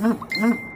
嗯嗯